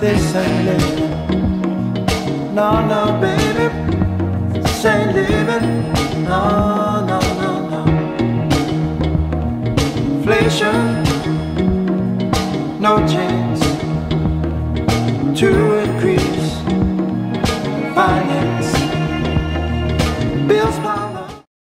this ain't living. No, no, baby, this ain't living. No, no, no, no. Inflation, no chance to increase.